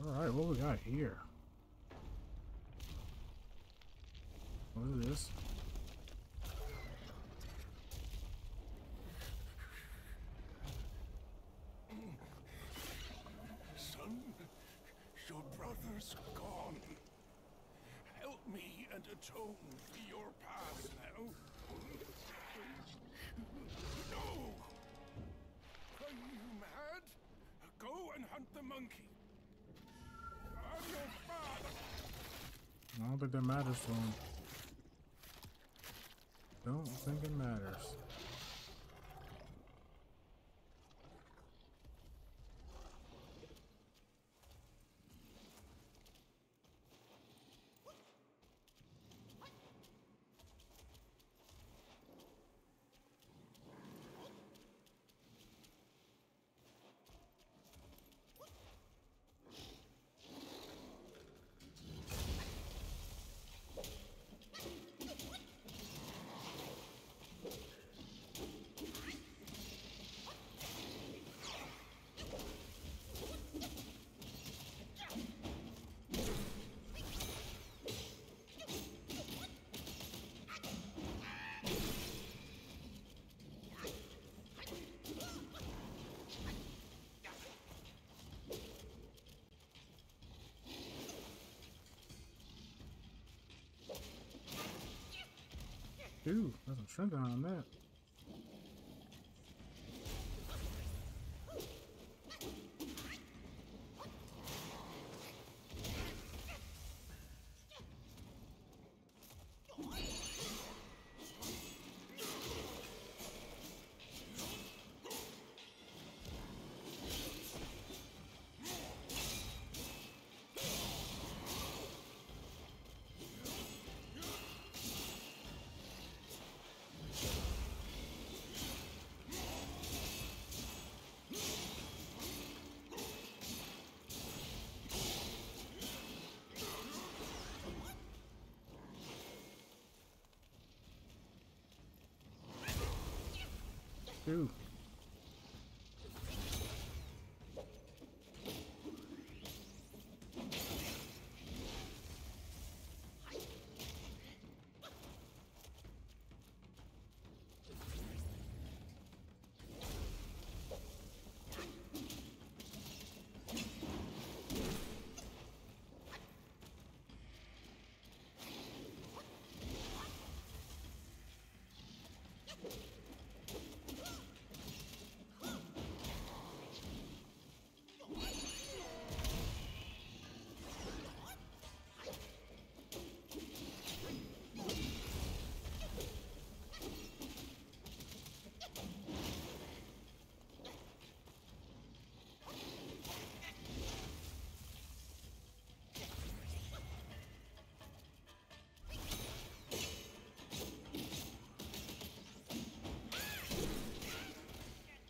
Alright, what we got here? What is this? Son, your brother's gone. Help me and atone for your past now. No! Are you mad? Go and hunt the monkey. I don't think that matters to him. Don't think it matters. Some shrinking on that. Ooh.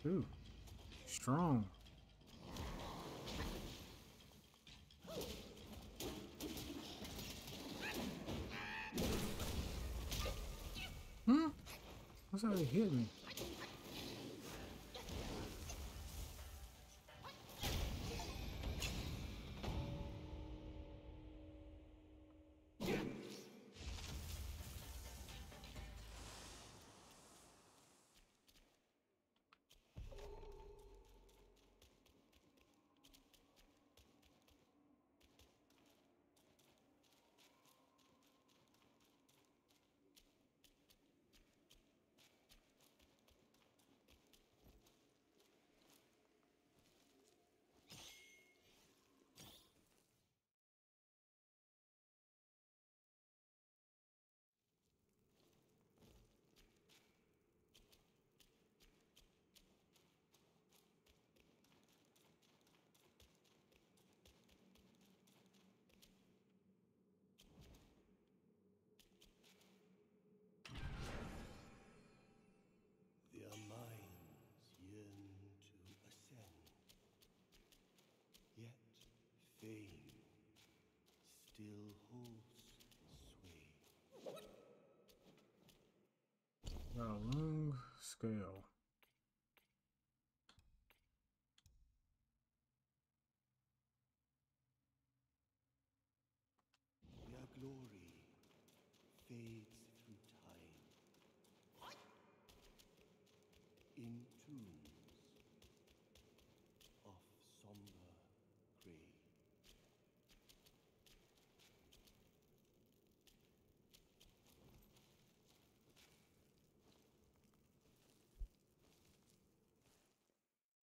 Ooh. Strong. Hmm? What's he hit me? Still holds sway. A long scale.